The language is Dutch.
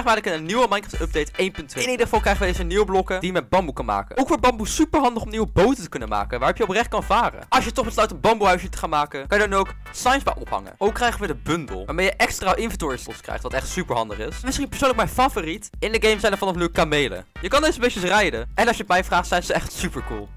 krijgen ik een nieuwe Minecraft update 1.2. In ieder geval krijgen we deze nieuwe blokken die je met bamboe kan maken. Ook wordt bamboe super handig om nieuwe boten te kunnen maken, waarop je oprecht kan varen. Als je toch besluit een bamboehuisje te gaan maken, kan je dan ook signs bij ophangen. Ook krijgen we de bundle, waarmee je extra inventory slots krijgt, wat echt super handig is. Misschien persoonlijk mijn favoriet. In de game zijn er vanaf nu kamelen. Je kan deze beestjes rijden. En als je het mij vraagt, zijn ze echt super cool.